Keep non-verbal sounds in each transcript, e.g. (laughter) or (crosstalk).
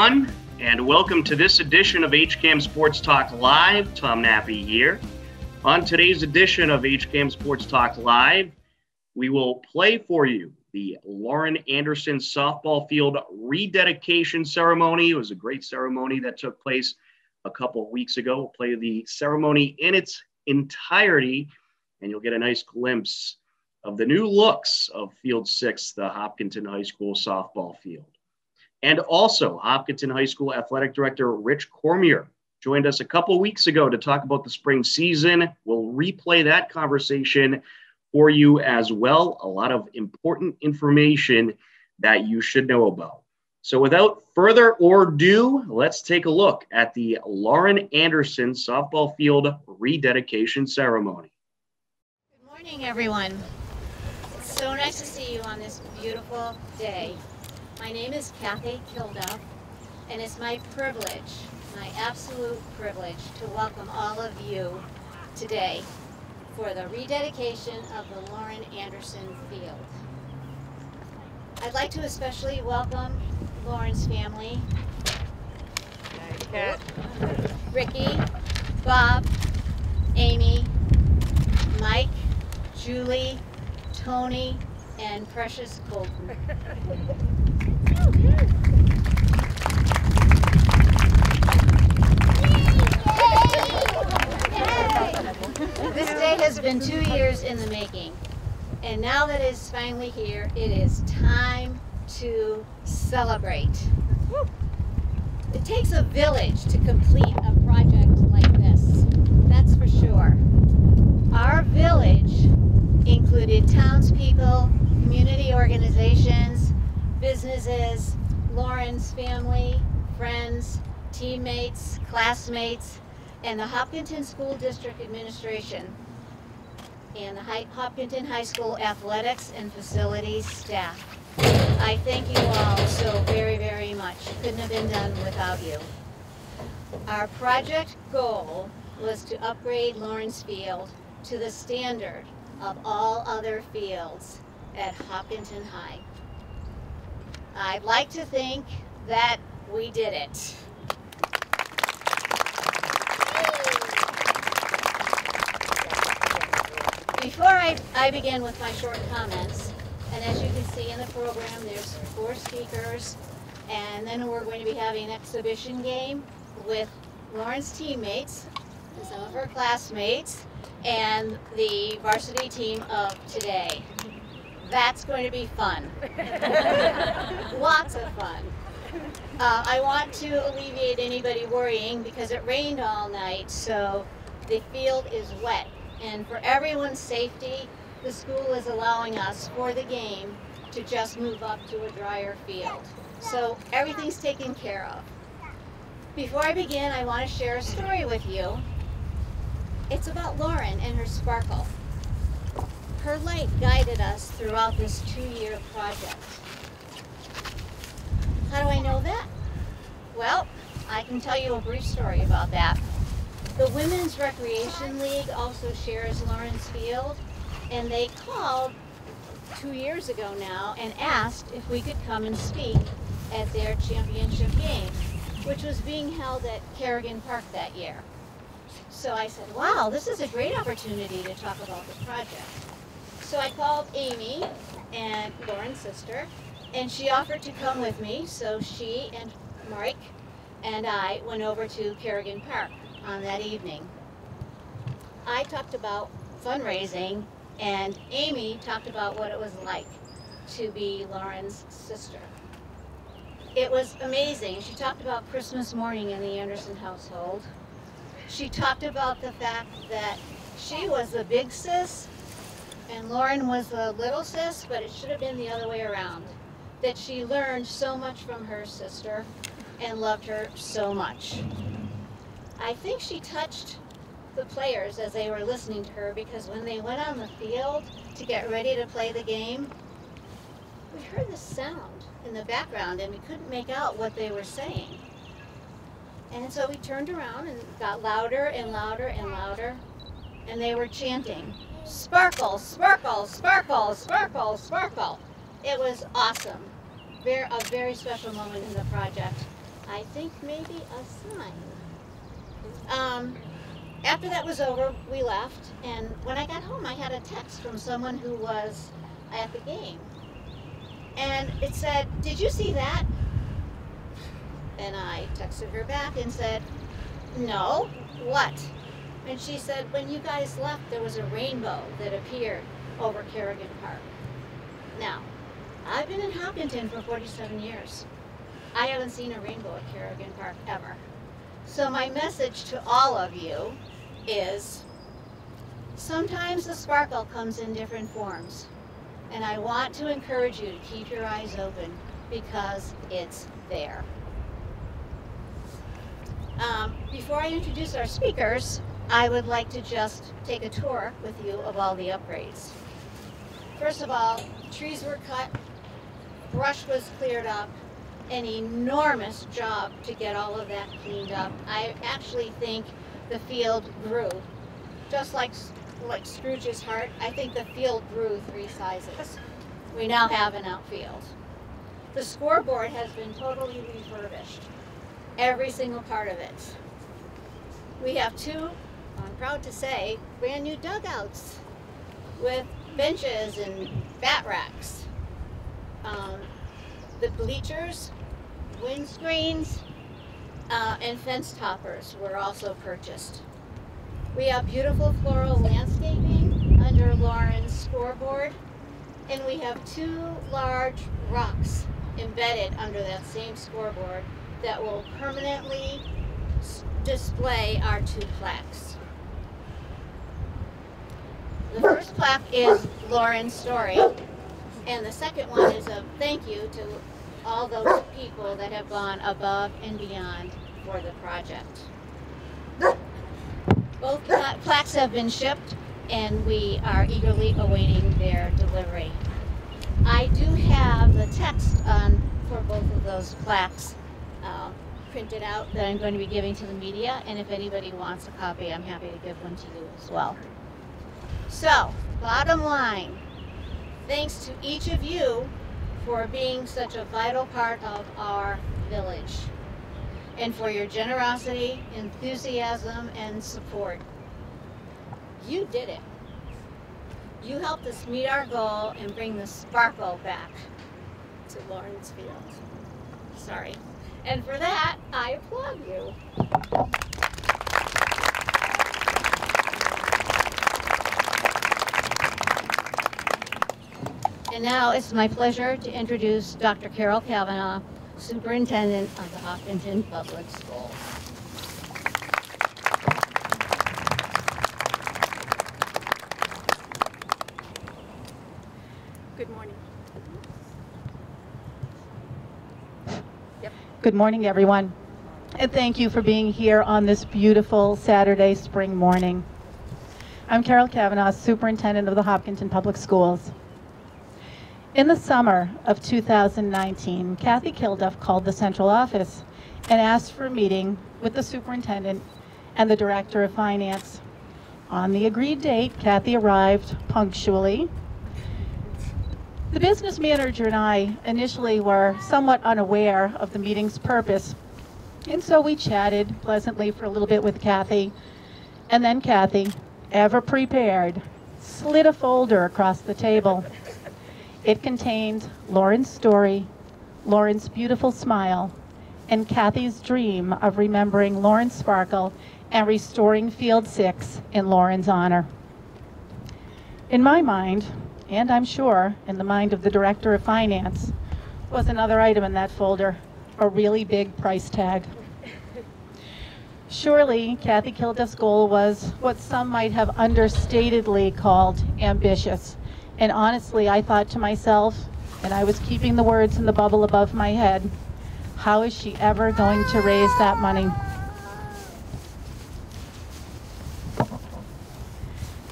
everyone, and welcome to this edition of HCAM Sports Talk Live. Tom Nappy here. On today's edition of HCAM Sports Talk Live, we will play for you the Lauren Anderson softball field rededication ceremony. It was a great ceremony that took place a couple of weeks ago. We'll play the ceremony in its entirety, and you'll get a nice glimpse of the new looks of Field 6, the Hopkinton High School softball field. And also, Hopkinton High School Athletic Director Rich Cormier joined us a couple weeks ago to talk about the spring season. We'll replay that conversation for you as well. A lot of important information that you should know about. So, without further ado, let's take a look at the Lauren Anderson softball field rededication ceremony. Good morning, everyone. It's so nice to see you on this beautiful day. My name is Kathy Kilduff, and it's my privilege, my absolute privilege, to welcome all of you today for the rededication of the Lauren Anderson Field. I'd like to especially welcome Lauren's family, Ricky, Bob, Amy, Mike, Julie, Tony, and Precious Colton. (laughs) This day has been two years in the making. And now that it's finally here, it is time to celebrate. It takes a village to complete a project like this, that's for sure. Our village included townspeople, community organizations, businesses, Lauren's family, friends, teammates, classmates, and the Hopkinton School District Administration and the Hopkinton High School Athletics and Facilities staff. I thank you all so very, very much. Couldn't have been done without you. Our project goal was to upgrade Lauren's Field to the standard of all other fields at Hopkinton High. I'd like to think that we did it. Before I, I begin with my short comments, and as you can see in the program, there's four speakers, and then we're going to be having an exhibition game with Lauren's teammates and some of her classmates and the varsity team of today. That's going to be fun. (laughs) Lots of fun. Uh, I want to alleviate anybody worrying because it rained all night, so the field is wet. And for everyone's safety, the school is allowing us for the game to just move up to a drier field. So everything's taken care of. Before I begin, I want to share a story with you. It's about Lauren and her sparkle. Her light guided us throughout this two-year project. How do I know that? Well, I can tell you a brief story about that. The Women's Recreation League also shares Lauren's Field, and they called two years ago now and asked if we could come and speak at their championship game, which was being held at Kerrigan Park that year. So I said, wow, this is a great opportunity to talk about the project. So I called Amy and Lauren's sister, and she offered to come with me. So she and Mike and I went over to Kerrigan Park on that evening. I talked about fundraising and Amy talked about what it was like to be Lauren's sister. It was amazing. She talked about Christmas morning in the Anderson household. She talked about the fact that she was the big sis and Lauren was the little sis, but it should have been the other way around. That she learned so much from her sister and loved her so much. I think she touched the players as they were listening to her because when they went on the field to get ready to play the game, we heard the sound in the background and we couldn't make out what they were saying. And so we turned around and got louder and louder and louder and they were chanting, sparkle, sparkle, sparkle, sparkle, sparkle. It was awesome. Very, a very special moment in the project. I think maybe a sign. Um, after that was over, we left, and when I got home, I had a text from someone who was at the game. And it said, Did you see that? And I texted her back and said, No, what? And she said, When you guys left, there was a rainbow that appeared over Kerrigan Park. Now, I've been in Hopkinton for 47 years. I haven't seen a rainbow at Kerrigan Park ever. So my message to all of you is sometimes the sparkle comes in different forms. And I want to encourage you to keep your eyes open because it's there. Um, before I introduce our speakers, I would like to just take a tour with you of all the upgrades. First of all, trees were cut, brush was cleared up, an enormous job to get all of that cleaned up. I actually think the field grew. Just like, like Scrooge's heart, I think the field grew three sizes. We now have an outfield. The scoreboard has been totally refurbished. Every single part of it. We have two, I'm proud to say, brand new dugouts with benches and bat racks. Um, the bleachers, windscreens, uh, and fence toppers were also purchased. We have beautiful floral landscaping under Lauren's scoreboard, and we have two large rocks embedded under that same scoreboard that will permanently display our two plaques. The first plaque is Lauren's story, and the second one is a thank you to all those people that have gone above and beyond for the project. Both pla plaques have been shipped and we are eagerly awaiting their delivery. I do have the text on for both of those plaques uh, printed out that I'm going to be giving to the media and if anybody wants a copy I'm happy to give one to you as well. So, bottom line, thanks to each of you for being such a vital part of our village and for your generosity, enthusiasm, and support. You did it. You helped us meet our goal and bring the sparkle back to Lauren's Field. Sorry. And for that, I applaud you. And now it's my pleasure to introduce Dr. Carol Kavanaugh, Superintendent of the Hopkinton Public Schools. Good morning. Good morning, everyone. And thank you for being here on this beautiful Saturday spring morning. I'm Carol Kavanaugh, Superintendent of the Hopkinton Public Schools. In the summer of 2019, Kathy Kilduff called the central office and asked for a meeting with the superintendent and the director of finance. On the agreed date, Kathy arrived punctually. The business manager and I initially were somewhat unaware of the meeting's purpose, and so we chatted pleasantly for a little bit with Kathy. And then Kathy, ever prepared, slid a folder across the table. It contained Lauren's story, Lauren's beautiful smile, and Kathy's dream of remembering Lauren Sparkle and restoring Field 6 in Lauren's honor. In my mind, and I'm sure in the mind of the Director of Finance, was another item in that folder, a really big price tag. Surely, Kathy Kilduff's goal was what some might have understatedly called ambitious. And honestly, I thought to myself, and I was keeping the words in the bubble above my head, how is she ever going to raise that money?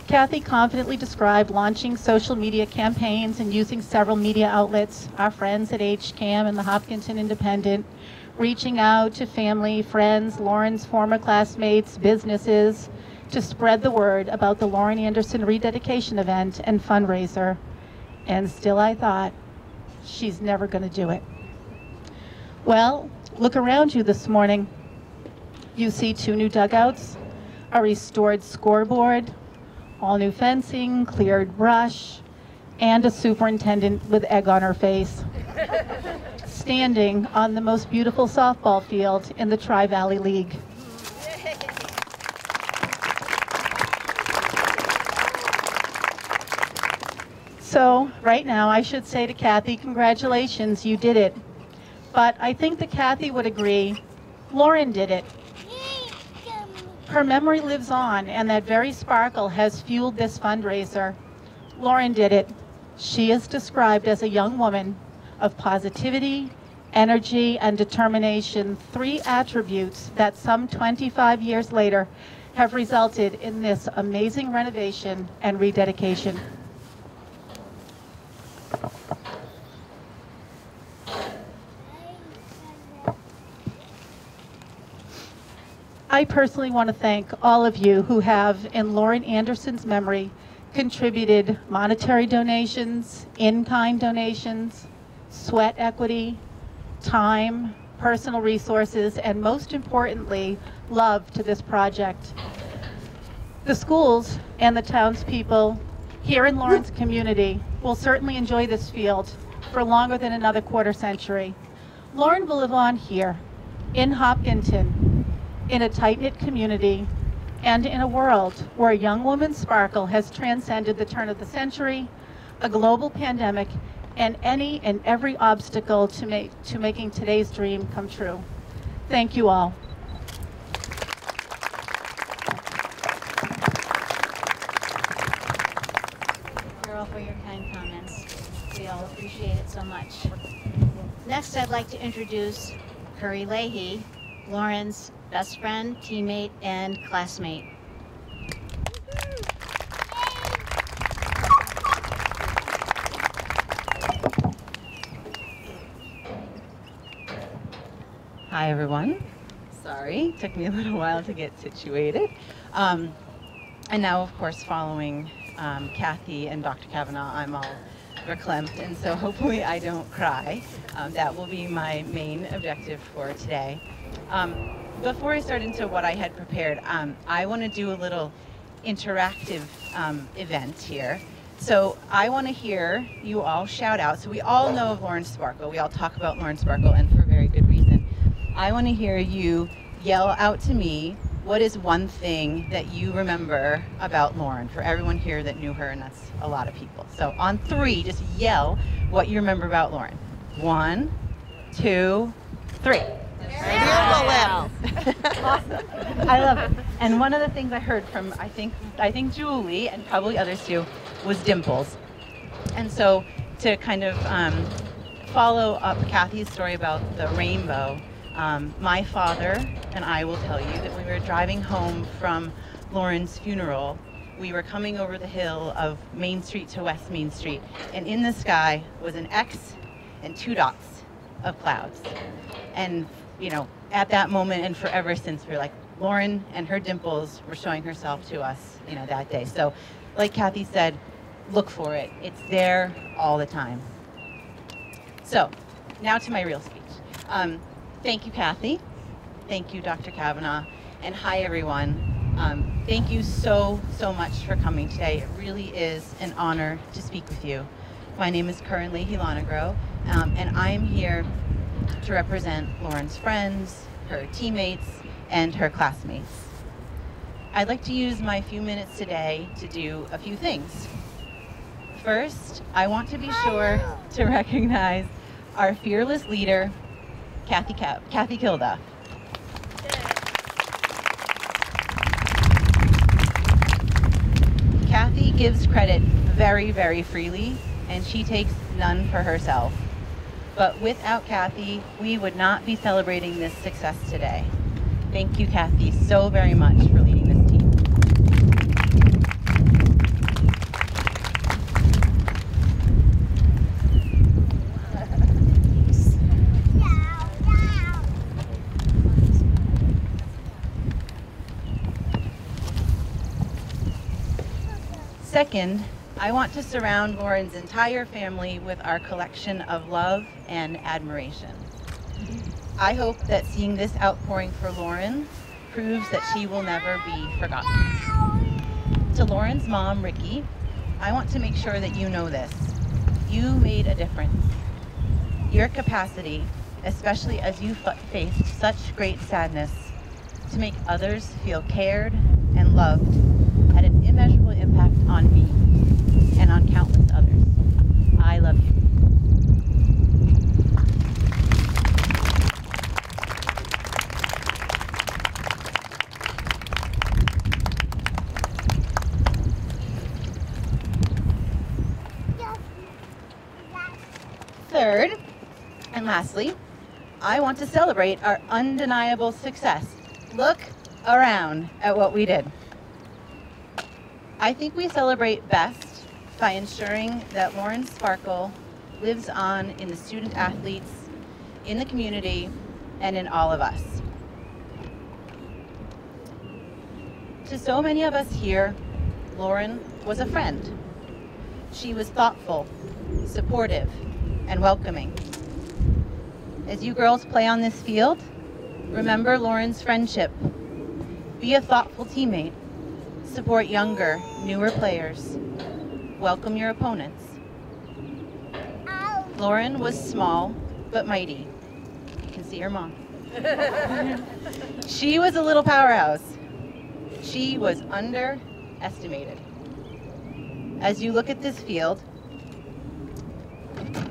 Kathy confidently described launching social media campaigns and using several media outlets, our friends at HCAM and the Hopkinton Independent, reaching out to family, friends, Lauren's former classmates, businesses, to spread the word about the Lauren Anderson rededication event and fundraiser. And still I thought, she's never going to do it. Well, Look around you this morning. You see two new dugouts, a restored scoreboard, all new fencing, cleared brush, and a superintendent with egg on her face. (laughs) Standing on the most beautiful softball field in the Tri Valley League. So, right now, I should say to Kathy, congratulations, you did it. But I think that Kathy would agree, Lauren did it. Her memory lives on, and that very sparkle has fueled this fundraiser. Lauren did it. She is described as a young woman of positivity, energy, and determination, three attributes that some 25 years later have resulted in this amazing renovation and rededication. I personally want to thank all of you who have, in Lauren Anderson's memory, contributed monetary donations, in-kind donations, sweat equity, time, personal resources, and most importantly, love to this project. The schools and the townspeople here in Lawrence community will certainly enjoy this field for longer than another quarter century. Lauren will live on here in Hopkinton in a tight-knit community and in a world where a young woman's sparkle has transcended the turn of the century, a global pandemic, and any and every obstacle to, make, to making today's dream come true. Thank you all. For your kind comments. We all appreciate it so much. Next, I'd like to introduce Curry Leahy, Lauren's best friend, teammate, and classmate. Hi, everyone. Sorry, took me a little while to get situated. Um, and now, of course, following um, Kathy and Dr. Kavanaugh, I'm all verklempt, and so hopefully I don't cry. Um, that will be my main objective for today. Um, before I start into what I had prepared, um, I want to do a little interactive um, event here. So I want to hear you all shout out. So we all know of Lauren Sparkle. We all talk about Lauren Sparkle, and for very good reason. I want to hear you yell out to me what is one thing that you remember about Lauren for everyone here that knew her, and that's a lot of people. So on three, just yell what you remember about Lauren. One, two, three. Awesome. (laughs) I love it. And one of the things I heard from I think I think Julie and probably others too was dimples. And so to kind of um, follow up Kathy's story about the rainbow, um, my father and I will tell you that we were driving home from Lauren's funeral, we were coming over the hill of Main Street to West Main Street, and in the sky was an X and two dots of clouds. And you know, at that moment and forever since, we're like, Lauren and her dimples were showing herself to us, you know, that day. So, like Kathy said, look for it. It's there all the time. So, now to my real speech. Um, thank you, Kathy. Thank you, Dr. Kavanaugh. And hi, everyone. Um, thank you so, so much for coming today. It really is an honor to speak with you. My name is currently Hilana um, and I am here to represent Lauren's friends, her teammates, and her classmates. I'd like to use my few minutes today to do a few things. First, I want to be sure to recognize our fearless leader, Kathy, Kathy Kilduff. Kathy gives credit very, very freely, and she takes none for herself. But without Kathy, we would not be celebrating this success today. Thank you, Kathy, so very much for leading this team. Second, I want to surround Lauren's entire family with our collection of love and admiration. I hope that seeing this outpouring for Lauren proves that she will never be forgotten. To Lauren's mom, Ricky, I want to make sure that you know this. You made a difference. Your capacity, especially as you faced such great sadness, to make others feel cared and loved immeasurable impact on me and on countless others. I love you. Third, and lastly, I want to celebrate our undeniable success. Look around at what we did. I think we celebrate best by ensuring that Lauren Sparkle lives on in the student athletes, in the community, and in all of us. To so many of us here, Lauren was a friend. She was thoughtful, supportive, and welcoming. As you girls play on this field, remember Lauren's friendship. Be a thoughtful teammate. Support younger, newer players. Welcome your opponents. Lauren was small, but mighty. You can see her mom. (laughs) she was a little powerhouse. She was underestimated. As you look at this field,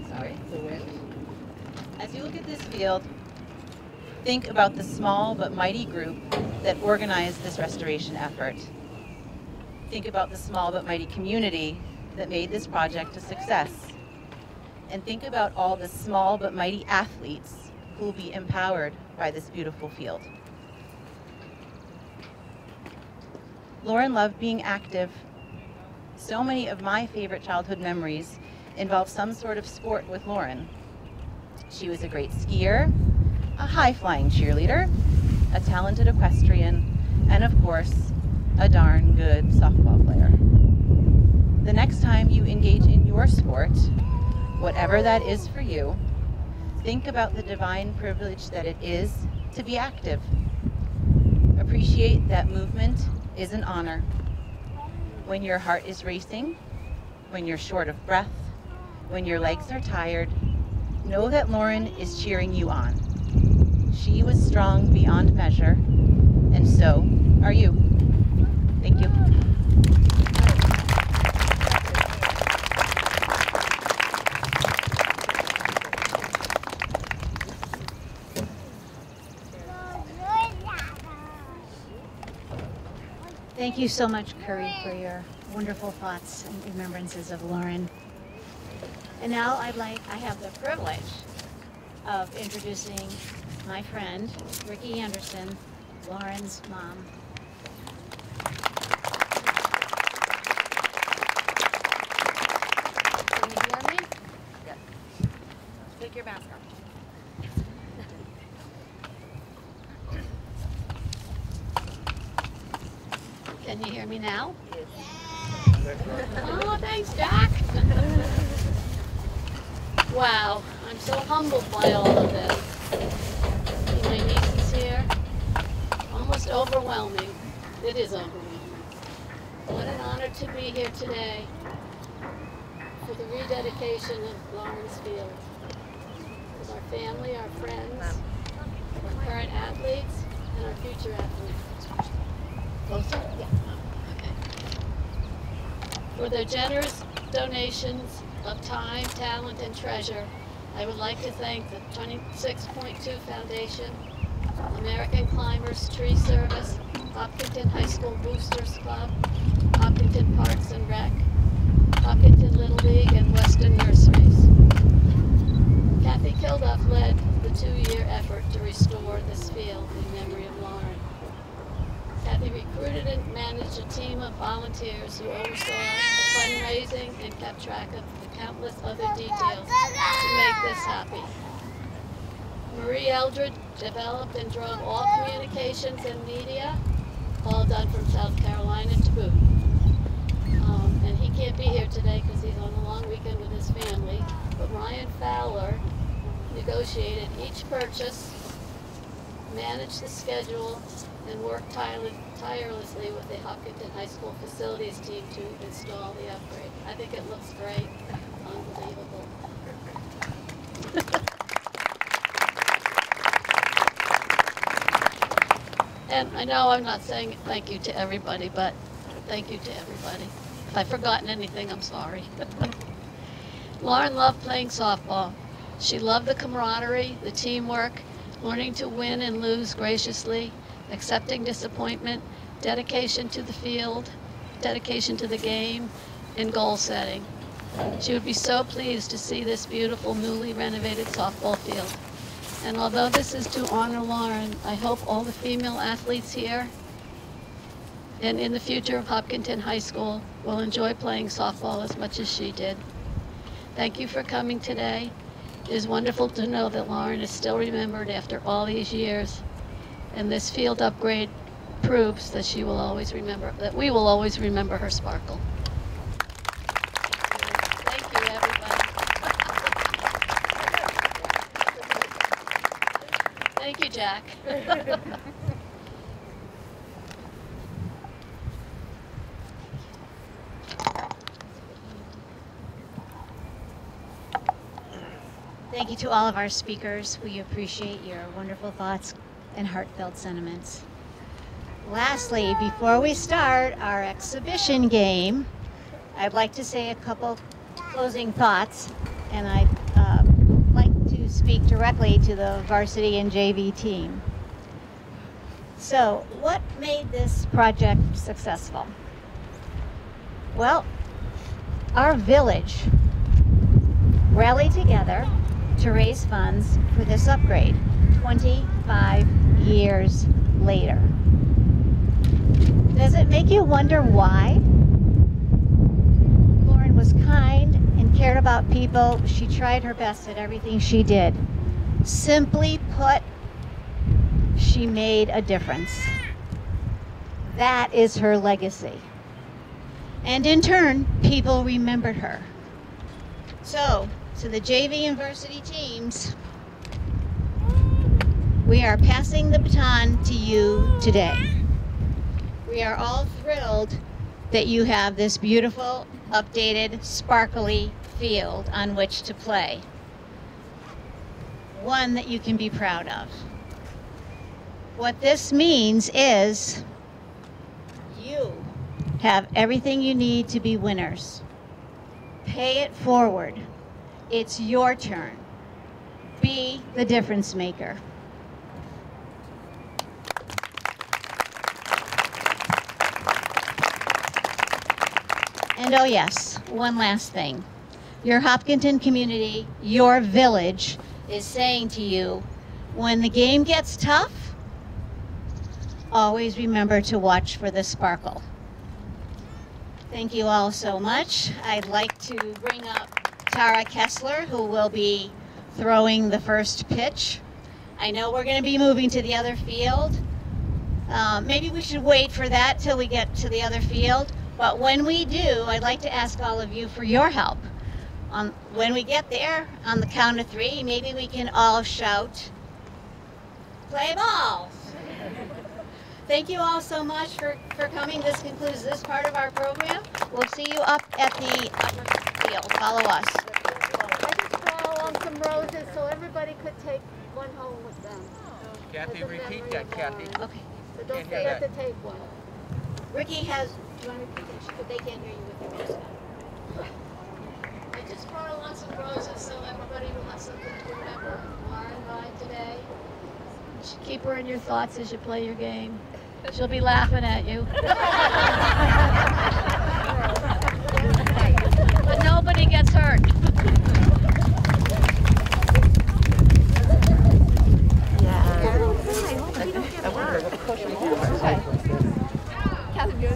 sorry, the wind. As you look at this field, think about the small but mighty group that organized this restoration effort. Think about the small but mighty community that made this project a success. And think about all the small but mighty athletes who will be empowered by this beautiful field. Lauren loved being active. So many of my favorite childhood memories involve some sort of sport with Lauren. She was a great skier, a high-flying cheerleader, a talented equestrian, and of course, a darn good softball player. The next time you engage in your sport, whatever that is for you, think about the divine privilege that it is to be active. Appreciate that movement is an honor. When your heart is racing, when you're short of breath, when your legs are tired, Know that Lauren is cheering you on. She was strong beyond measure, and so are you. Thank you. Thank you so much, Curry, for your wonderful thoughts and remembrances of Lauren. And now I'd like, I have the privilege of introducing my friend, Ricky Anderson, Lauren's mom. Can you hear me? Yes. Take your mask off. Can you hear me now? Yes. Oh, thanks, Jack. Wow, I'm so humbled by all of this. See my nieces here? Almost overwhelming. It is overwhelming. What an honor to be here today for the rededication of Lauren's Field. With our family, our friends, our current athletes, and our future athletes. Closer? Yeah. Okay. For their generous donations of time, talent, and treasure, I would like to thank the 26.2 Foundation, American Climbers Tree Service, Hopkinton High School Boosters Club, Hopkinton Parks and Rec, Hopkinton Little League, and Weston Nurseries. Kilduff led the two-year effort to restore this field in memory of Lauren. Kathy recruited and managed a team of volunteers who oversaw the fundraising and kept track of the countless other details to make this happy. Marie Eldred developed and drove all communications and media, all done from South Carolina to boot. Um, and he can't be here today because he's on a long weekend with his family, but Ryan Fowler negotiated each purchase managed the schedule and worked tire- tirelessly with the Hopkinton High School facilities team to install the upgrade. I think it looks great, unbelievable. And I know I'm not saying thank you to everybody, but thank you to everybody. If I've forgotten anything, I'm sorry. (laughs) Lauren loved playing softball. She loved the camaraderie, the teamwork, learning to win and lose graciously, accepting disappointment, dedication to the field, dedication to the game, and goal setting. She would be so pleased to see this beautiful newly renovated softball field. And although this is to honor Lauren, I hope all the female athletes here and in the future of Hopkinton High School will enjoy playing softball as much as she did. Thank you for coming today. It is wonderful to know that Lauren is still remembered after all these years. And this field upgrade proves that she will always remember, that we will always remember her sparkle. Thank you, everybody. (laughs) Thank you, Jack. (laughs) to all of our speakers. We appreciate your wonderful thoughts and heartfelt sentiments. Lastly, before we start our exhibition game, I'd like to say a couple closing thoughts, and I'd uh, like to speak directly to the varsity and JV team. So, what made this project successful? Well, our village rallied together to raise funds for this upgrade 25 years later. Does it make you wonder why? Lauren was kind and cared about people. She tried her best at everything she did. Simply put, she made a difference. That is her legacy. And in turn, people remembered her. So, to the JV and varsity teams, we are passing the baton to you today. We are all thrilled that you have this beautiful, updated, sparkly field on which to play. One that you can be proud of. What this means is you have everything you need to be winners. Pay it forward. It's your turn. Be the difference maker. And oh, yes, one last thing. Your Hopkinton community, your village, is saying to you when the game gets tough, always remember to watch for the sparkle. Thank you all so much. I'd like to bring up Tara Kessler, who will be throwing the first pitch. I know we're going to be moving to the other field. Um, maybe we should wait for that till we get to the other field. But when we do, I'd like to ask all of you for your help. Um, when we get there, on the count of three, maybe we can all shout, play ball. (laughs) Thank you all so much for, for coming. This concludes this part of our program. We'll see you up at the upper field. Follow us. I just brought along some roses so everybody could take one home with them. Kathy, repeat that, Kathy. Okay. So don't Can't hear forget to that. take one. Ricky has, do you want to repeat it? But they can't hear you with your mask on. I just brought along some roses so everybody will have something to remember Lauren by today. You should keep her in your thoughts as you play your game. She'll be laughing at you. (laughs) but nobody gets hurt.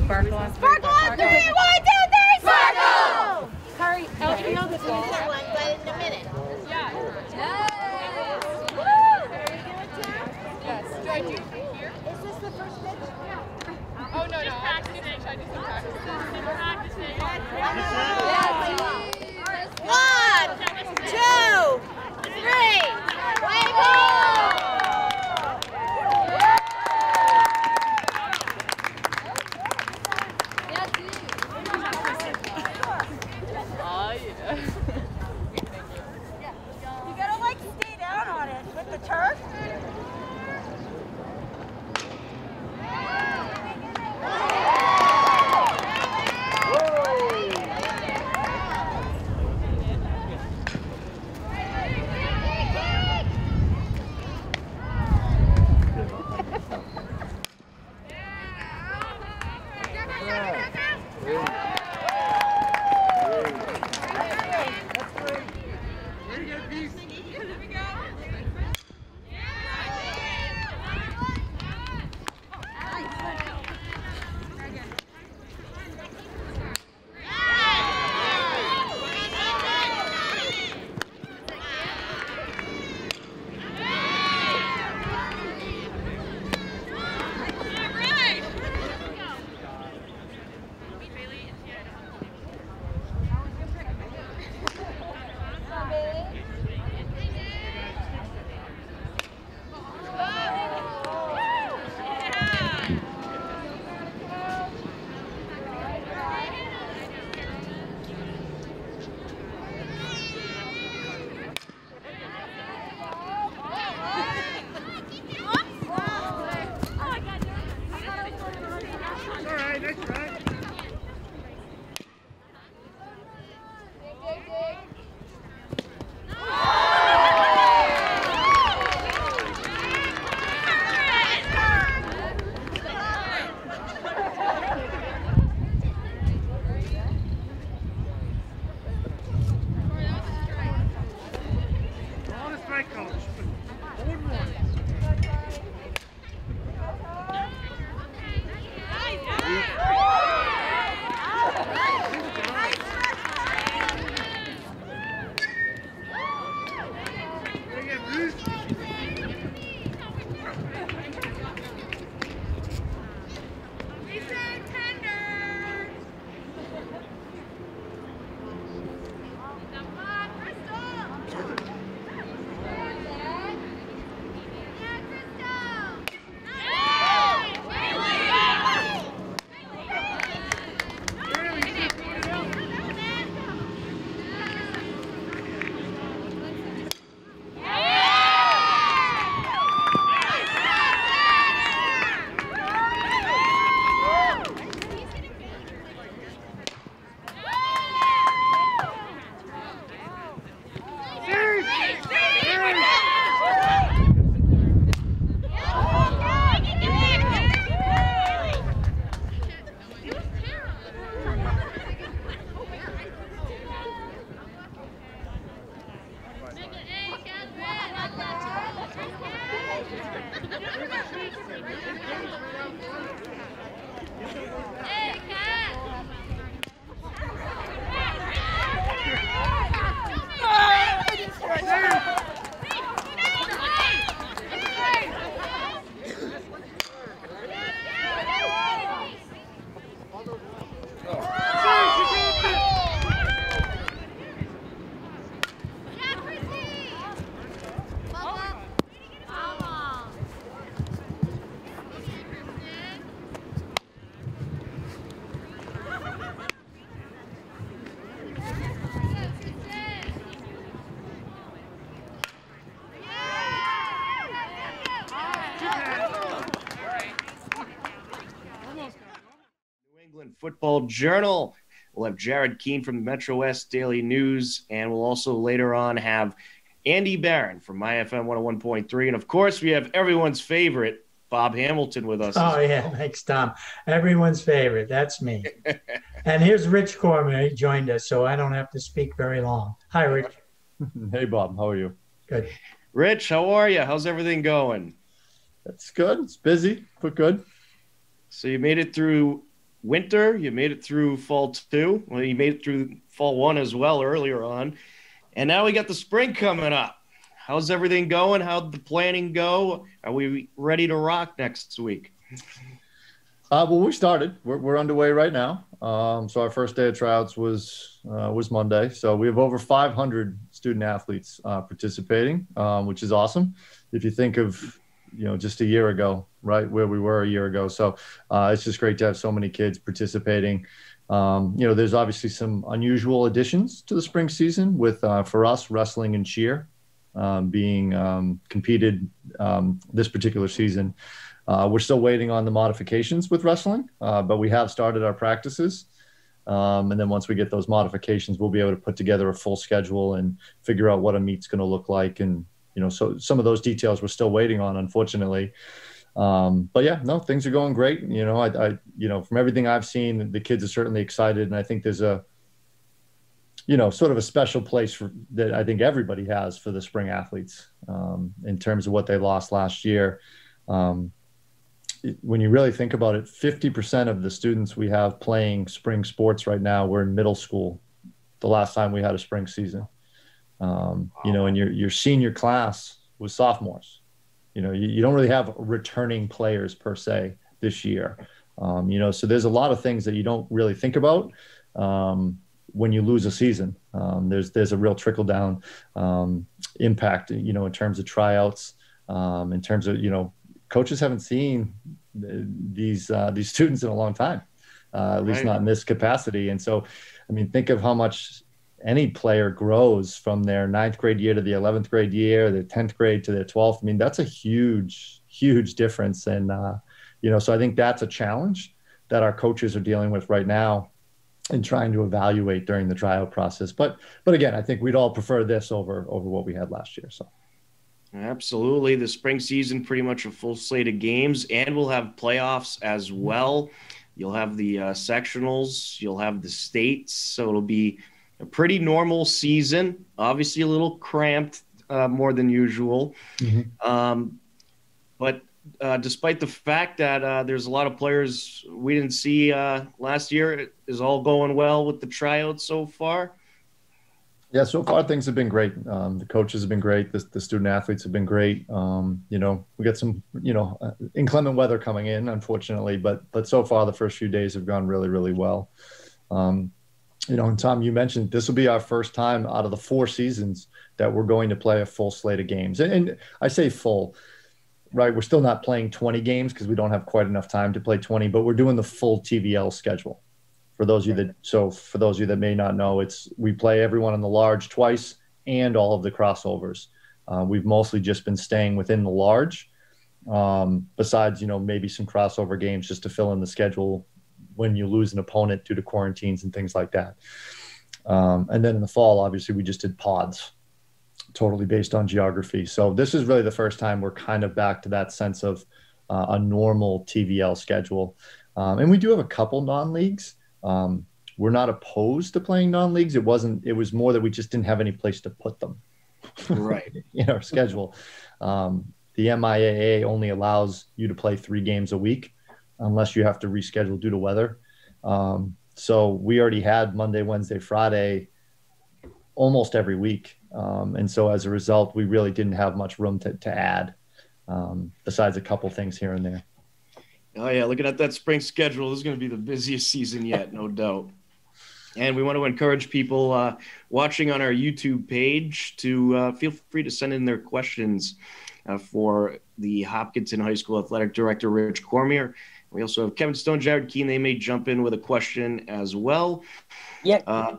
Sparkle on Sparkle Football Journal. We'll have Jared Keene from the Metro West Daily News, and we'll also later on have Andy Barron from MyFM 101.3. And of course, we have everyone's favorite, Bob Hamilton, with us. Oh, yeah. Thanks, Tom. Everyone's favorite. That's me. (laughs) and here's Rich Cormier. He joined us, so I don't have to speak very long. Hi, Rich. (laughs) Hey, Bob. How are you? Good. Rich, how are you? How's everything going? It's good. It's busy, but good. So you made it through winter. You made it through fall two. Well, you made it through fall one as well earlier on. And now we got the spring coming up. How's everything going? How'd the planning go? Are we ready to rock next week? Uh, well, we started. We're, we're underway right now. Um, so our first day of tryouts was uh, was Monday. So we have over 500 student athletes uh, participating, um, which is awesome. If you think of you know just a year ago, right where we were a year ago. So uh, it's just great to have so many kids participating. Um, you know, there's obviously some unusual additions to the spring season with uh, for us wrestling and cheer um, being um, competed um, this particular season. Uh, we're still waiting on the modifications with wrestling, uh, but we have started our practices. Um, and then once we get those modifications, we'll be able to put together a full schedule and figure out what a meet's going to look like. And, you know, so some of those details we're still waiting on, unfortunately. Um, but yeah, no, things are going great. You know, I, I, you know, from everything I've seen, the kids are certainly excited. And I think there's a, you know, sort of a special place for, that I think everybody has for the spring athletes um, in terms of what they lost last year. Um, when you really think about it, 50% of the students we have playing spring sports right now were in middle school the last time we had a spring season. Um, you know, and your, your senior class was sophomores. You know, you, you don't really have returning players per se this year. Um, you know, so there's a lot of things that you don't really think about um, when you lose a season. Um, there's there's a real trickle down um, impact. You know, in terms of tryouts, um, in terms of you know coaches haven't seen these uh, these (laughs) students in a long time, uh, at least not in this capacity. And so, I mean, think of how much any player grows from their ninth grade year to the 11th grade year, their 10th grade to their 12th. I mean, that's a huge, huge difference. And, uh, you know, so I think that's a challenge that our coaches are dealing with right now and trying to evaluate during the tryout process. But, but again, I think we'd all prefer this over, over what we had last year. So. Absolutely. The spring season, pretty much a full slate of games, and we'll have playoffs as well. You'll have the uh, sectionals, you'll have the states. So it'll be a pretty normal season, obviously a little cramped uh, more than usual. Mm-hmm. Um, but uh, despite the fact that uh, there's a lot of players we didn't see uh, last year, is all going well with the tryouts so far? Yeah, so far things have been great. Um, the coaches have been great. The, the student athletes have been great. Um, you know, we got some, you know, uh, inclement weather coming in, unfortunately, but but so far the first few days have gone really, really well. Um, you know, and Tom, you mentioned this will be our first time out of the four seasons that we're going to play a full slate of games, and, and I say full, right? We're still not playing 20 games because we don't have quite enough time to play 20, but we're doing the full TVL schedule. For those of you that so for those of you that may not know it's we play everyone in the large twice and all of the crossovers. Uh, we've mostly just been staying within the large um, besides you know maybe some crossover games just to fill in the schedule when you lose an opponent due to quarantines and things like that um, and then in the fall obviously we just did pods totally based on geography so this is really the first time we're kind of back to that sense of uh, a normal tvl schedule um, and we do have a couple non-leagues um, we're not opposed to playing non-leagues. It wasn't. It was more that we just didn't have any place to put them. Right (laughs) in our schedule. Um, the MIAA only allows you to play three games a week, unless you have to reschedule due to weather. Um, so we already had Monday, Wednesday, Friday, almost every week, um, and so as a result, we really didn't have much room to, to add, um, besides a couple things here and there. Oh yeah, looking at that spring schedule, this is going to be the busiest season yet, no doubt. And we want to encourage people uh, watching on our YouTube page to uh, feel free to send in their questions uh, for the Hopkinton High School Athletic Director Rich Cormier. We also have Kevin Stone, Jared Keene. They may jump in with a question as well. Yeah. Uh,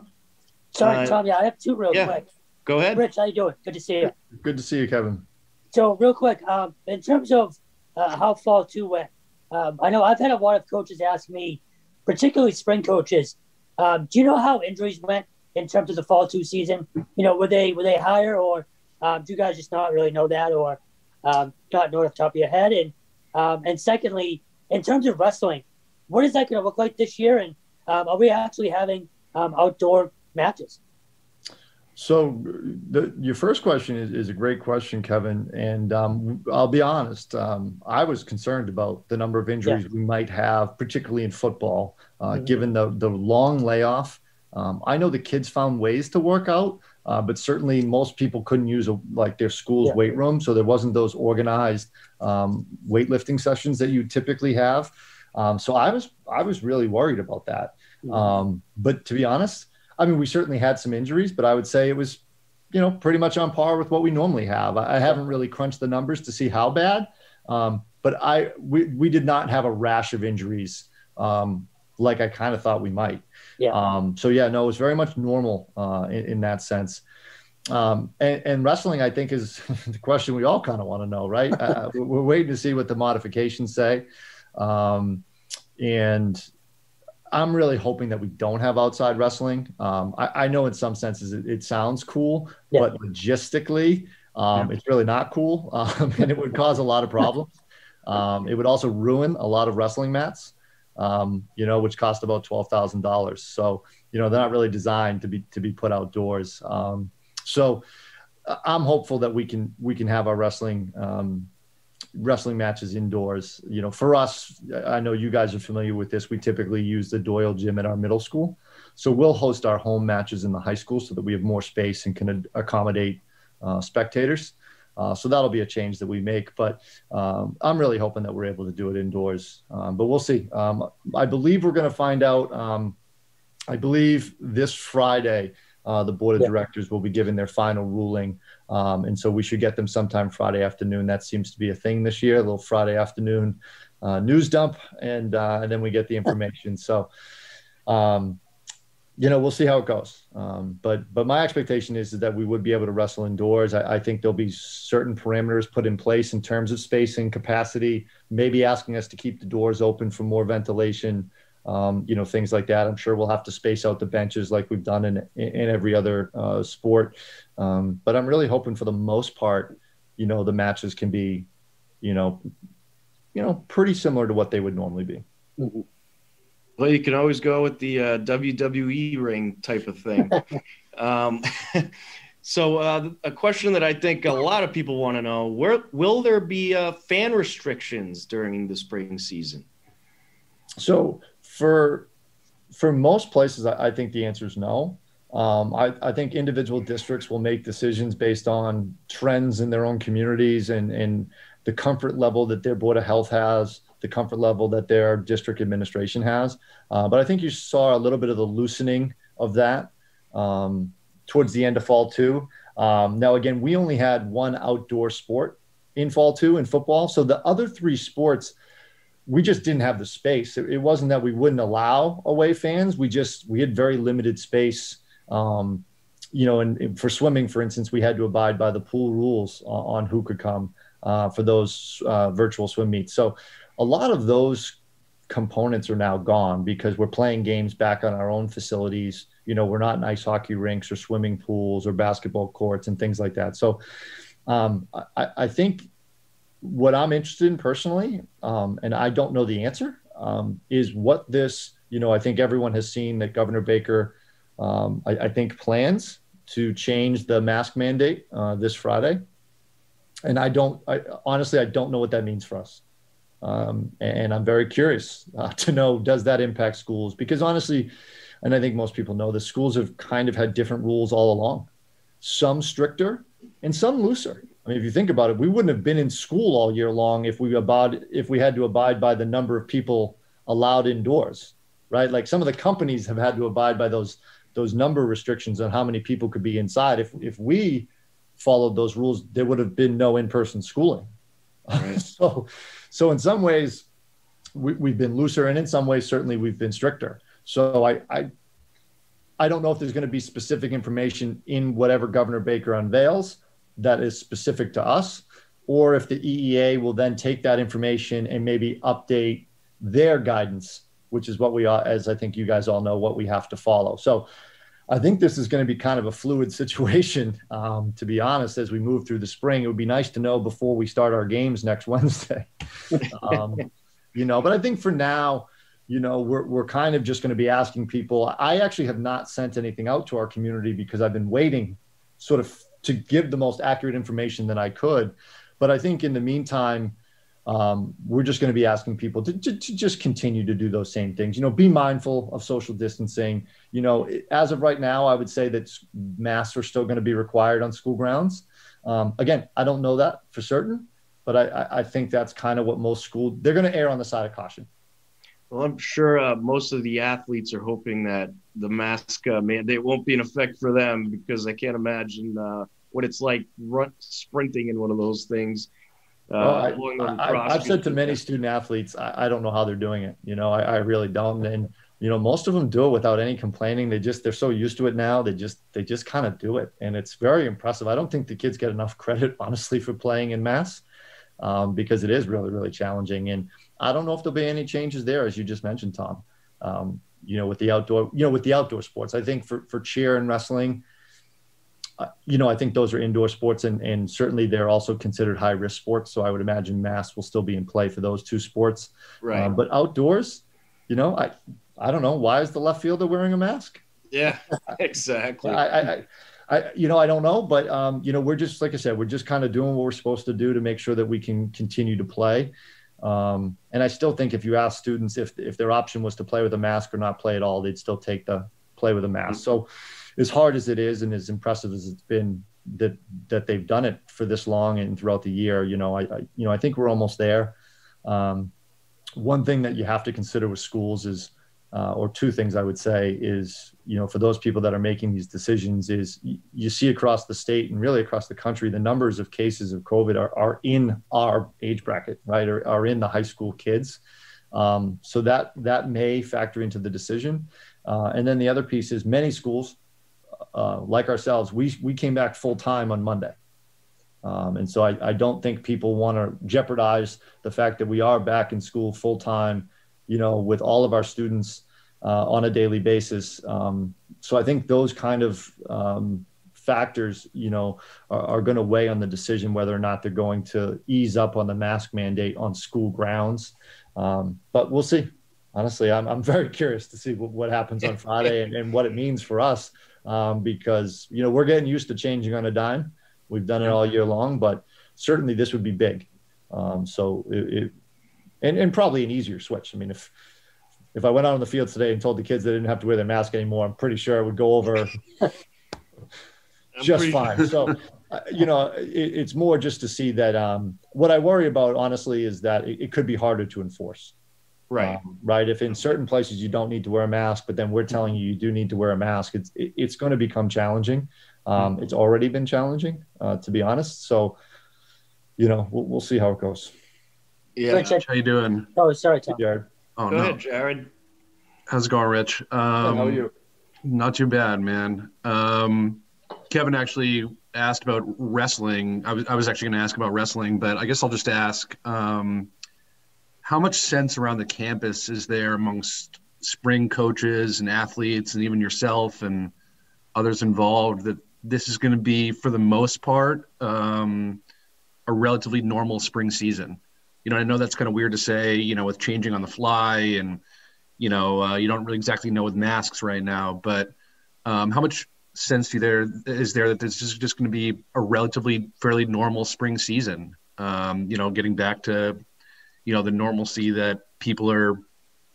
Sorry, uh, Tom. Yeah, I have two real yeah. quick. Go ahead. Rich, how you doing? Good to see you. Good to see you, Kevin. So, real quick, um, in terms of uh, how fall two went, um, I know I've had a lot of coaches ask me particularly spring coaches. Um, do you know how injuries went in terms of the fall two season? You know, were they were they higher, or um, do you guys just not really know that, or um, not know off the top of your head? And um, and secondly, in terms of wrestling, what is that going to look like this year? And um, are we actually having um, outdoor matches? So, the, your first question is, is a great question, Kevin. And um, I'll be honest, um, I was concerned about the number of injuries yeah. we might have, particularly in football, uh, mm-hmm. given the, the long layoff. Um, I know the kids found ways to work out, uh, but certainly most people couldn't use a, like their school's yeah. weight room. So there wasn't those organized um, weightlifting sessions that you typically have. Um, so I was I was really worried about that. Mm-hmm. Um, but to be honest, I mean, we certainly had some injuries, but I would say it was, you know, pretty much on par with what we normally have. I, I haven't really crunched the numbers to see how bad, um, but I we we did not have a rash of injuries um, like I kind of thought we might. Yeah. Um, so yeah, no, it was very much normal uh, in, in that sense. Um, and, and, wrestling, I think, is (laughs) the question we all kind of want to know, right? uh, (laughs) we're waiting to see what the modifications say. Um, and I'm really hoping that we don't have outside wrestling. Um, I, I, know in some senses it, it sounds cool, yeah. but logistically, um, yeah. it's really not cool, (laughs) um, and it would cause a lot of problems. Um, it would also ruin a lot of wrestling mats, um, you know, which cost about twelve thousand dollars. So you know they're not really designed to be to be put outdoors. Um, so I'm hopeful that we can we can have our wrestling wrestling matches indoors. You know, for us, I know you guys are familiar with this. We typically use the Doyle gym at our middle school. So we'll host our home matches in the high school so that we have more space and can accommodate uh, spectators. Uh, so that'll be a change that we make. But um, I'm really hoping that we're able to do it indoors. Um, but we'll see. Um, I believe we're going to find out. Um, I believe this Friday, uh, the board of yeah. directors will be giving their final ruling um, and so we should get them sometime Friday afternoon. That seems to be a thing this year, a little Friday afternoon uh, news dump, and uh, and then we get the information. So, um, you know, we'll see how it goes. Um, but but my expectation is, that we would be able to wrestle indoors. I, I think there'll be certain parameters put in place in terms of spacing, capacity, maybe asking us to keep the doors open for more ventilation um, you know, things like that. I'm sure we'll have to space out the benches like we've done in, in every other uh, sport. Um, but I'm really hoping for the most part, you know, the matches can be, you know, you know, pretty similar to what they would normally be. Mm-hmm. Well, you can always go with the uh, WWE ring type of thing. (laughs) um, (laughs) so, uh, a question that I think a lot of people want to know: Where will there be uh, fan restrictions during the spring season? So, for for most places, I, I think the answer is no. Um, I, I, think individual districts will make decisions based on trends in their own communities and, and the comfort level that their board of health has, the comfort level that their district administration has. Uh, but I think you saw a little bit of the loosening of that um, towards the end of fall two. Um, now, again, we only had one outdoor sport in fall two in football. So the other three sports we just didn't have the space. It, it, wasn't that we wouldn't allow away fans. We just we had very limited space. Um, you know, and, and, for swimming, for instance, we had to abide by the pool rules on, on who could come uh, for those uh, virtual swim meets. So a lot of those components are now gone because we're playing games back on our own facilities. You know, we're not in ice hockey rinks or swimming pools or basketball courts and things like that. So um, I, I think what I'm interested in personally, um, and I don't know the answer, um, is what this, you know, I think everyone has seen that Governor Baker, um, I, I, think, plans to change the mask mandate uh, this Friday. And I don't, I, honestly, I don't know what that means for us. Um, and I'm very curious uh, to know does that impact schools? Because honestly, and I think most people know the schools have kind of had different rules all along, some stricter and some looser. I mean, if you think about it, we wouldn't have been in school all year long if we abide if we had to abide by the number of people allowed indoors, right? Like some of the companies have had to abide by those those number restrictions on how many people could be inside. If if we followed those rules, there would have been no in-person schooling. Right. (laughs) so, so in some ways, we, we've been looser, and in some ways, certainly we've been stricter. So I, I I don't know if there's going to be specific information in whatever Governor Baker unveils that is specific to us, or if the EEA will then take that information and maybe update their guidance which is what we are, as I think you guys all know, what we have to follow. So I think this is going to be kind of a fluid (laughs) situation, um, to be honest, as we move through the spring. It would be nice to know before we start our games next (laughs) Wednesday. um, you know, but I think for now, you know, we're, we're kind of just going to be asking people. I actually have not sent anything out to our community because I've been waiting sort of to give the most accurate information that I could. But I think in the meantime, um, we're just going to be asking people to, to, to, just continue to do those same things. You know, be mindful of social distancing. You know, as of right now, I would say that masks are still going to be required on school grounds. Um, again, I don't know that for certain, but I, I think that's kind of what most school they're going to err on the side of caution. Well, I'm sure uh, most of the athletes are hoping that the mask uh, mandate won't be in effect for them because I can't imagine uh, what it's like run, sprinting in one of those things. Uh, well, I, have said to many student athletes, I, I, don't know how they're doing it. You know, I, I, really don't. And you know, most of them do it without any complaining. They just they're so used to it now. They just they just kind of do it, and it's very impressive. I don't think the kids get enough (laughs) credit, honestly, for playing in mass um, because it is really really challenging. And I don't know if there'll be any changes there, as you just mentioned, Tom. Um, you know, with the outdoor, you know, with the outdoor sports, I think for for cheer and wrestling you know, I think those are indoor sports, and and certainly they're also considered high risk sports. So I would imagine masks will still be in play for those two sports. Right. Um, but outdoors, you know, I I don't know why is the left fielder wearing a mask. Yeah, (laughs) exactly. I, I, I, you know, I don't know, but um, you know, we're just like I said, we're just kind of doing what we're supposed to do to make sure that we can continue to play. Um, and I still think if you ask students if if their option was to play with a mask or not play at all, they'd still take the play with a mask. Mm-hmm. So as hard as it is and as impressive as it's been that that they've done it for this long and throughout the year, you know, I, I you know I think we're almost there. Um, one thing that you have to consider with schools is, uh, or two things I would say is, you know, for those people that are making these decisions, is you, you see across the state and really across the country, the numbers of cases of COVID are, are in our age bracket, right, or are in the high school kids. Um, so that that may factor into the decision. Uh, and then the other piece is many schools uh, like ourselves, we we came back full time on Monday, um, and so I, I don't think people want to jeopardize the fact that we are back in school full time, you know, with all of our students uh, on a daily basis. Um, so I think those kind of um, factors, you know, are, are going to weigh on the decision whether or not they're going to ease up on the mask mandate on school grounds. Um, but we'll see. Honestly, I'm, I'm very (laughs) curious to see what, what happens on Friday and, and what it means for us um, because you know we're getting used to changing on a dime. We've done it all year long, but certainly this would be big. Um, so it, it, and, and probably an easier switch. I mean, if if I went out on the field today and told the kids they didn't have to wear their mask anymore, I'm pretty sure it would go over (laughs) just fine. So, uh, you know, it, it's more just to see that. Um, what I worry about, honestly, is that it, it could be harder to enforce. Right. Um, right. If in certain places you don't need to wear a mask, but then we're telling you you do need to wear a mask, it's it, it's going to become challenging. Um, it's already been challenging, uh, to be honest. So, you know, we'll, we'll see how it goes. Yeah. Thanks, how you doing? Oh, sorry, Tom. Jared. Oh, Go no. ahead, Jared. How's it going, Rich? Um, how are you? Not too bad, man. Um, Kevin actually asked about wrestling. I was, I was actually going to ask about wrestling, but I guess I'll just ask. Um, how much sense around the campus is there amongst spring coaches and athletes and even yourself and others involved that this is going to be for the most part um, a relatively normal spring season? You know i know that's kind of weird to say you know with changing on the fly and you know uh, you don't really exactly know with masks right now but um, how much sense do there is there that this is just going to be a relatively fairly normal spring season? Um, you know getting back to you know the normalcy that people are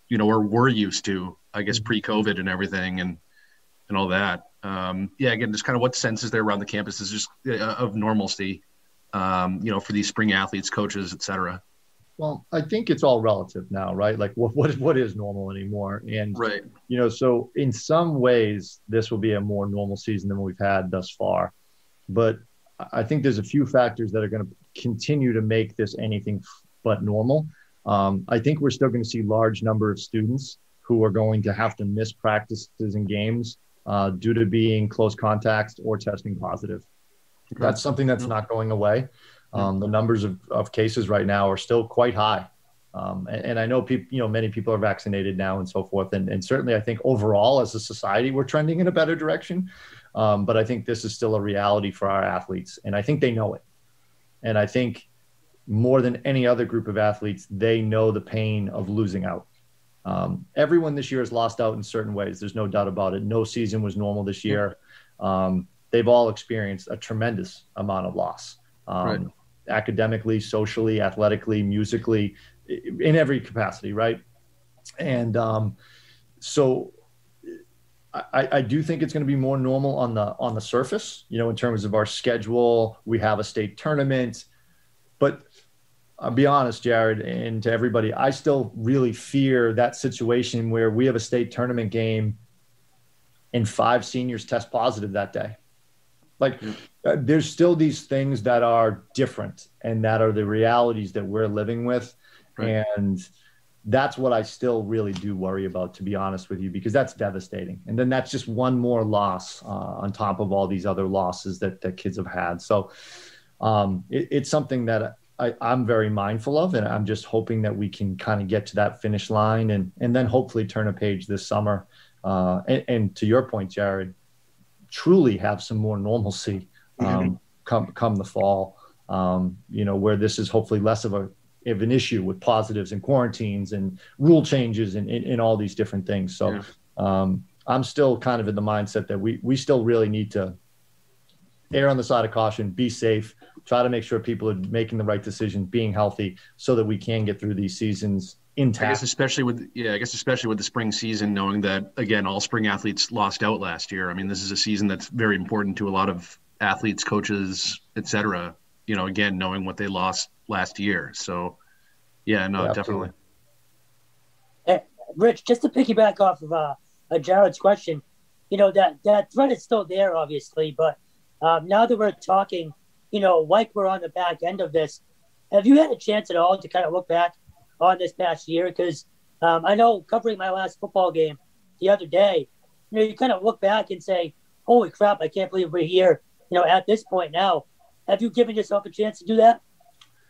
you know or were used to i guess mm-hmm. pre-covid and everything and and all that. Um, yeah again just kind of what sense is there around the campus is just uh, of normalcy um, you know for these spring athletes coaches etc well i think it's all relative now right? Like what what, what is normal anymore? And right. you know so in some ways this will be a more normal season than we've had thus far. But i think there's a few factors that are going to continue to make this anything but normal. Um, I think we're still going to see large number of students who are going to have to miss practices and games uh, due to being close contacts or testing positive. That's something that's not going away. Um, the numbers of, of cases right now are still quite high. Um, and, and, I know people, you know, many people are vaccinated now and so forth. And, and certainly I think overall as a society, we're trending in a better direction. Um, but I think this is still a reality for our athletes. And I think they know it. And I think more than any other group of athletes, they know the pain of losing out. Um, everyone this year has lost out in certain ways. There's no doubt about it. No season was normal this year. Um, they've all experienced a tremendous amount of loss. Um, right. Academically, socially, athletically, musically, in every capacity, right? And um, so I, I, do think it's going to be more normal on the on the surface, you know, in terms of our schedule. We have a state tournament, but I'll be honest, Jared, and to everybody, I still really fear that situation where we have a state tournament game and five seniors test positive that day. Like, uh, there's still these things that are different and that are the realities that we're living with. Right. And that's what I still really do worry about, to be honest with you, because that's devastating. And then that's just one more loss uh, on top of all these other losses that, that kids have had. So um, it, it's something that I, am very mindful of, and I'm just hoping that we can kind of get to that finish line and and then hopefully turn a page this summer. Uh, and, and, to your point, Jared, truly have some more normalcy um, mm-hmm. come come the fall. Um, you know, where this is hopefully less of a of an issue with positives and quarantines and rule changes and, and, and all these different things. So yeah. um, I'm still kind of in the mindset that we we still really need to err on the side of caution, be safe, try to make sure people are making the right decision, being healthy, so that we can get through these seasons intact. I guess especially with yeah, I guess especially with the spring season, knowing that again all spring athletes lost out last year. I mean, this is a season that's very important to a lot of athletes, coaches, etc. You know, again, knowing what they lost last year. So, yeah, no, yeah, definitely. Hey, Rich, just to piggyback off of uh, uh, Jared's question, you know that that threat is still there, obviously, but um, now that we're talking, you know, like we're on the back end of this, have you had a chance at all to kind of look back on this past year? Because um, I know covering my last football game the other day, you know, you kind of look back and say, "Holy crap! I can't believe we're here." You know, at this point now, have you given yourself a chance to do that?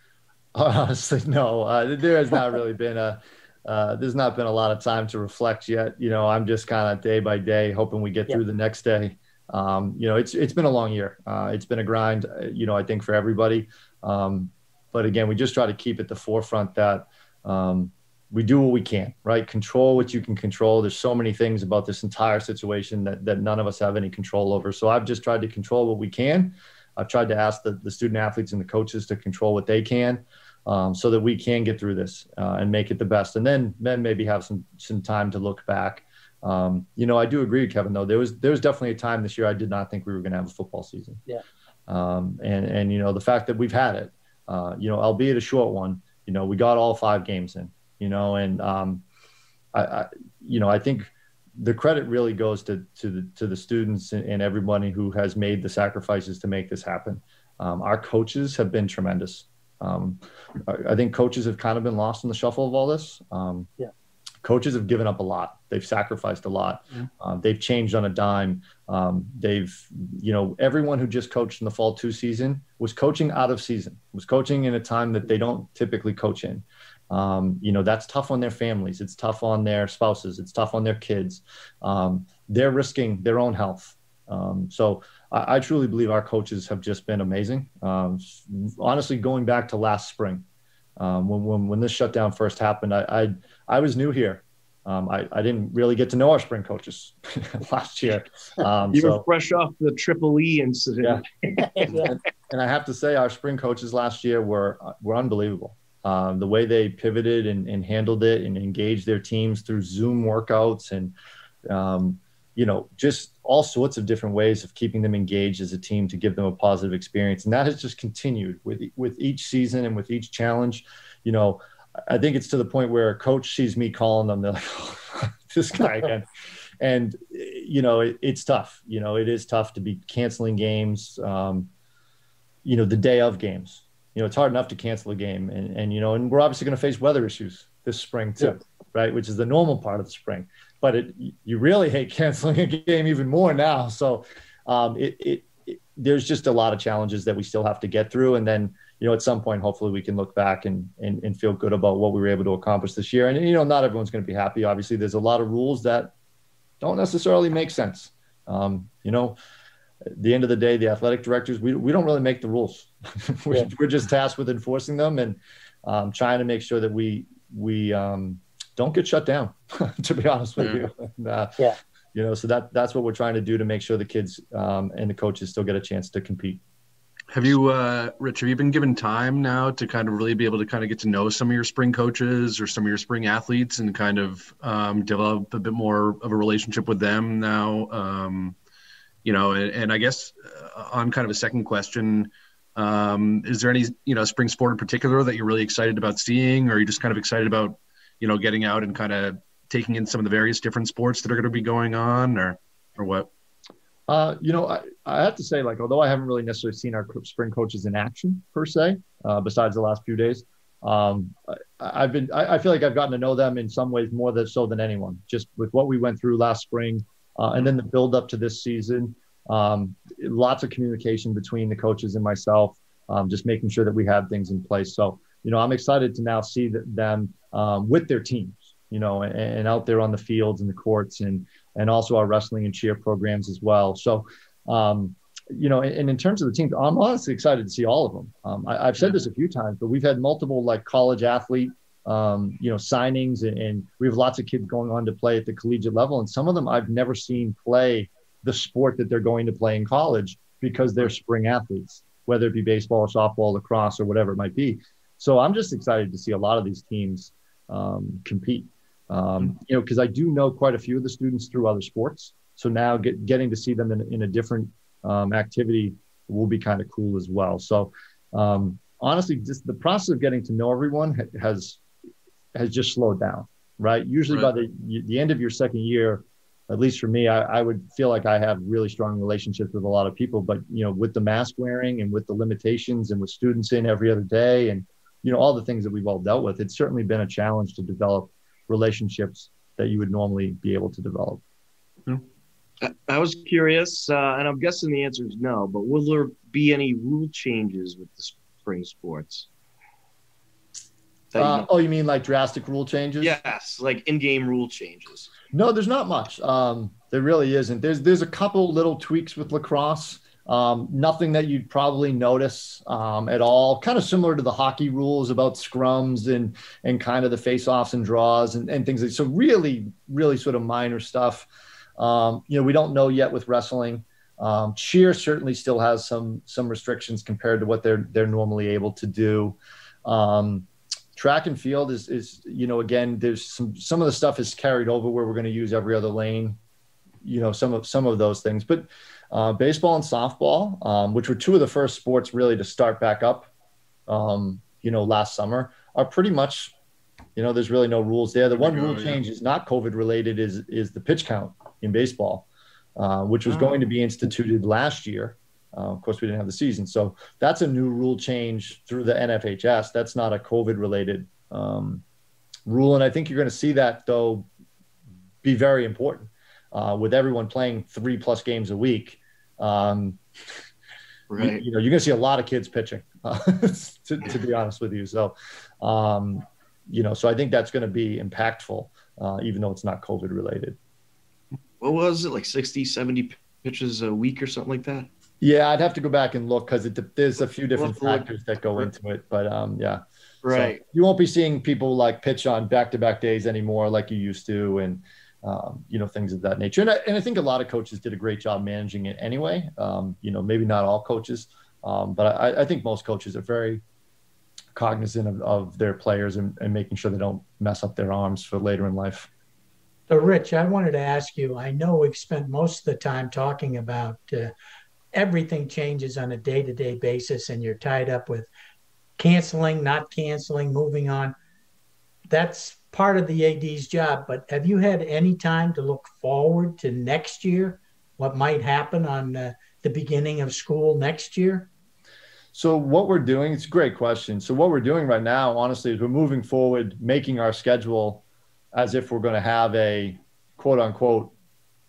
(laughs) Honestly, no. Uh, there has not really been a. Uh, there's not been a lot of time to reflect yet. You know, I'm just kind of day by day, hoping we get yeah. through the next day um, you know, it's it's been a long year. Uh, it's been a grind, uh, you know, I think for everybody. Um, but again, we just try to keep at the forefront that um, we do what we can, right? Control what you can control. There's so many things about this entire situation that, that none of us have any control over. So I've just tried to control what we can. I've tried to ask the, the student athletes and the coaches to control what they can um, so that we can get through this uh, and make it the best. And then, then maybe have some, some time to look back um, you know, I do agree, Kevin. Though there was there was definitely a time this year I did not think we were going to have a football season. Yeah. Um, and and you know the fact that we've had it, uh, you know, albeit a short one, you know, we got all five games in. You know, and um, I, I you know I think the credit really goes to to the to the students and, and everybody who has made the sacrifices to make this happen. Um, our coaches have been tremendous. Um, I, I, think coaches have kind of been lost in the shuffle of all this. Um, yeah coaches have given up a lot. They've sacrificed a lot. Um, they've changed on a dime. Um, they've, you know, everyone who just coached in the fall two season was coaching out of season, was coaching in a time that they don't typically coach in. Um, you know, that's tough on their families. It's tough on their spouses. It's tough on their kids. Um, they're risking their own health. Um, so I, I, truly believe our coaches have just been amazing. Um, honestly, going back to last spring, when, when, when this shutdown first happened, I, I I was new here. Um, I, I didn't really get to know our spring coaches (laughs) last year. Um, you so, were fresh off the Triple E incident. Yeah. (laughs) and I have to say, our spring coaches last year were were unbelievable. Um, the way they pivoted and, and, handled it and engaged their teams through Zoom workouts and um, you know just all sorts of different ways of keeping them engaged as a team to give them a positive experience. And that has just continued with with each season and with each challenge. You know, I think it's to the point where a coach sees me calling them, they're like, (laughs) oh, this guy (laughs) again. and, you know, it, it's tough. You know, it is tough to be canceling games, um, you know, the day of games. You know, it's hard enough to cancel a game. And, and you know, and we're obviously going to face weather issues this spring too, yeah. right? Which is the normal part of the spring. But it, you really hate (laughs) canceling a game even more now. So um, it, it, it, there's just a lot of challenges that we still have to get through. And then, you know, at some point, hopefully we can look back and, and, and feel good about what we were able to accomplish this year. And, you know, not everyone's going to be happy. Obviously, there's a lot of rules that don't necessarily make sense. Um, you know, at the end of the day, the athletic directors, we, we don't really make the rules. (laughs) we're, yeah. we're, just tasked with enforcing them and um, trying to make sure that we, we um, don't get shut down, (laughs) to be honest with you. And, uh, yeah. You know, so that that's what we're trying to do to make sure the kids um, and the coaches still get a chance to compete. Have you, uh, Rich? Have you been given time now to kind of really be able to kind of get to know some of your spring coaches or some of your spring athletes and kind of um, develop a bit more of a relationship with them now? Um, you know, and, and, I guess uh, on kind of a second question, um, is there any you know spring sport in particular that you're really excited about seeing, or are you just kind of excited about you know getting out and kind of taking in some of the various different sports that are going to be going on, or or what? Uh, you know, I, I have to say, like, although I haven't really necessarily seen our spring coaches in action per se, uh, besides the last few days, um, I, have been, I, I, feel like I've gotten to know them in some ways more than, so than anyone, just with what we went through last spring uh, and then the build up to this season. Um, lots of communication between the coaches and myself, um, just making sure that we have things in place. So, you know, I'm excited to now see them um, with their teams, you know, and, and out there on the fields and the courts and, and also our wrestling and cheer programs as well. So, um, you know, and, in terms of the teams, I'm honestly excited to see all of them. Um, I, have said this a few times, but we've had multiple like college athlete, um, you know, signings, and, and, we have lots of kids going on to play at the collegiate level, and some of them I've never seen play the sport that they're going to play in college because they're spring athletes, whether it be baseball, or softball, lacrosse, or whatever it might be. So I'm just excited to see a lot of these teams um, compete. Um, you know, because I do know quite a few of the students through other sports. So now get, getting to see them in, in a different um, activity will be kind of cool as well. So um, honestly, just the process of getting to know everyone has has just slowed down. Right. Usually right. by the the end of your second year, at least for me, I, I, would feel like I have really strong relationships with a lot of people. But you know, with the mask wearing and with the limitations and with students in every other day and you know all the things that we've all dealt with, it's certainly been a challenge to develop relationships that you would normally be able to develop. I was curious, uh, and I'm guessing the answer is no, but will there be any rule changes with the spring sports? Uh, you know? Oh, you mean like drastic rule changes? Yes, like in-game rule changes. No, there's not much. Um, there really isn't. There's there's a couple little tweaks with lacrosse. Um, nothing that you'd probably notice um, at all. Kind of similar to the hockey rules about scrums and and kind of the face-offs and draws and, and things. Like, so really, really sort of minor stuff. Um, you know, we don't know yet with wrestling. Um, cheer certainly still has some some restrictions compared to what they're they're normally able to do. Um, track and field is is you know again there's some some of the stuff is carried over where we're going to use every other lane. You know some of some of those things, but uh, baseball and softball, um, which were two of the first sports really to start back up, um, you know, last summer, are pretty much you know, there's really no rules there. The one rule change is not COVID related is is the pitch count in baseball, uh, which was oh. going to be instituted last year. Uh, of course, we didn't have the season, so that's a new rule change through the NFHS. That's not a COVID related um, rule, and I think you're going to see that though be very important uh, with everyone playing three plus games a week. Um, right. You, you, know, you're going to see a lot of kids pitching. (laughs) to, to, be honest with you, so um, you know, so I think that's going to be impactful, uh, even though it's not COVID related what was it like 60 70 pitches a week or something like that yeah i'd have to go back and look because there's a few different factors that go into it but um yeah right so you won't be seeing people like pitch on back-to-back days anymore like you used to and um, you know things of that nature. And I, and I think a lot of coaches did a great job managing it anyway. Um, you know maybe not all coaches um, but I, I think most coaches are very cognizant of, of their players and, and making sure they don't mess up their arms for later in life. So, Rich, I wanted to ask you I know we've spent most of the time talking about uh, everything changes on a day to day basis, and you're tied up with canceling, not canceling, moving on. That's part of the AD's job. But have you had any time to look forward to next year? What might happen on uh, the beginning of school next year? So what we're doing, it's a great question. So what we're doing right now, honestly, is we're moving forward, making our schedule as if we're going to have a quote unquote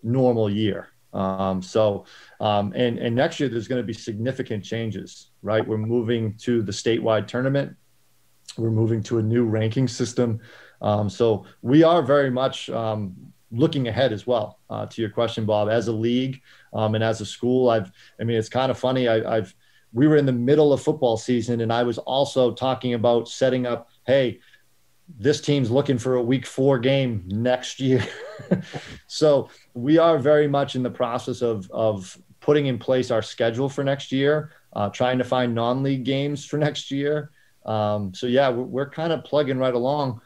normal year, Um, so, um, and and next year there's going to be significant changes, right? We're moving to the statewide tournament. We're moving to a new ranking system. Um, so we are very much um, looking ahead as well. Uh, to your question, Bob, as a league um, and as a school, I've. I mean, it's kind of funny. I, I've. We were in the middle of football season, and I was also talking about setting up. Hey, this team's looking for a week four game next year. (laughs) so we are very much in the process of, of putting in place our schedule for next year, uh, trying to find non league games for next year. Um, so, yeah, we're, we're, kind of plugging right along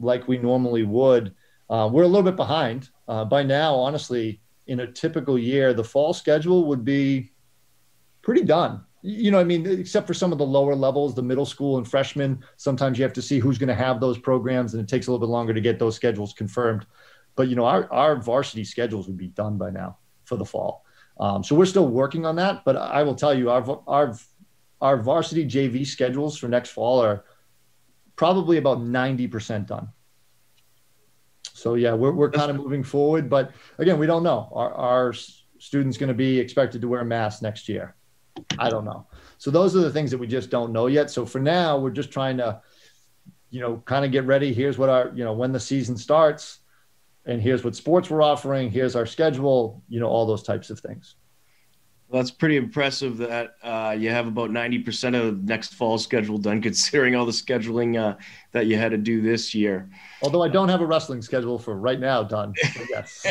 like we normally would. Uh, we're a little bit behind. Uh, by now, honestly, in a typical year, the fall schedule would be pretty done you know, I mean, except for some of the lower levels, the middle school and freshmen, sometimes you have to see who's going to have those programs, and it takes a little bit longer to get those schedules confirmed. But you know, our our varsity schedules would be done by now for the fall. Um, so we're still working on that. But I will tell you, our our our varsity JV schedules for next fall are probably about ninety percent done. So yeah, we're we're kind of moving forward, but again, we don't know. Our our students going to be expected to wear masks next year? I don't know. So those are the things that we just don't know yet. So for now, we're just trying to, you know, kind of get ready. Here's what our, you know, when the season starts, and here's what sports we're offering. Here's our schedule. You know, all those types of things. Well, that's pretty impressive that uh, you have about 90% of next fall schedule done, (laughs) considering all the scheduling uh, that you had to do this year. Although I don't have a wrestling schedule for right now done. yes.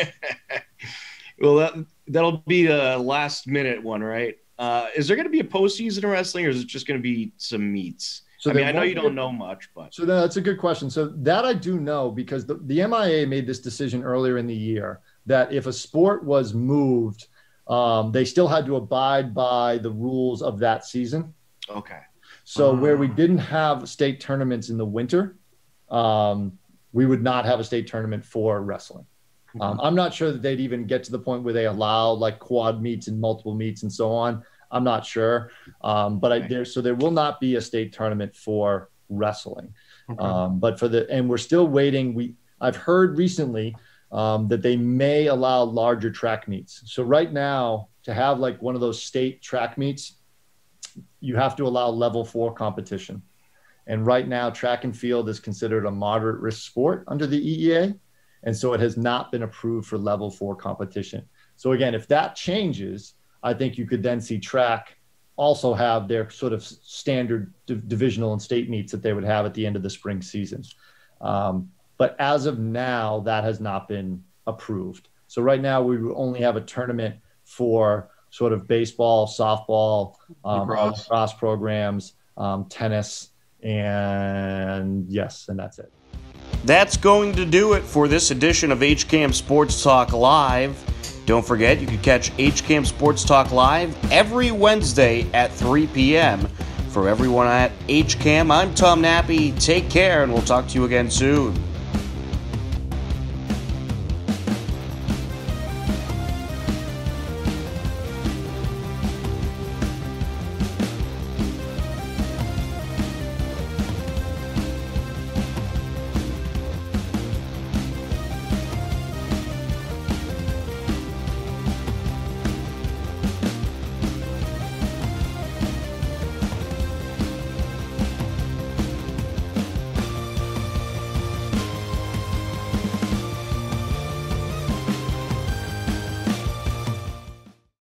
(laughs) well, that, that'll be the last minute one, right? Uh, is there going to be a postseason in wrestling, or is it just going to be some meets? So I mean, I know you don't know much, but so that's a good question. So that I do know because the, the MIAA made this decision earlier in the year that if a sport was moved, um, they still had to abide by the rules of that season. Okay. So where we didn't have state tournaments in the winter, um, we would not have a state tournament for wrestling. Um, I'm not sure that they'd even get to the point where they allow like quad meets and multiple meets and so on. I'm not sure, um, but I there so there will not be a state tournament for wrestling. Okay. Um, but for the and we're still waiting. We I've heard recently um, that they may allow larger track meets. So right now, to have like one of those state track meets, you have to allow level four competition. And right now, track and field is considered a moderate risk sport under the EEA. And so it has not been approved for level four competition. So again, if that changes, I think you could then see track also have their sort of standard divisional and state meets that they would have at the end of the spring season. Um, but as of now, that has not been approved. So right now, we only have a tournament for sort of baseball, softball, um, cross programs, um, tennis, and yes, and that's it. That's going to do it for this edition of HCAM Sports Talk Live. Don't forget, you can catch HCAM Sports Talk Live every Wednesday at 3 p.m. For everyone at HCAM, I'm Tom Nappy. Take care, and we'll talk to you again soon.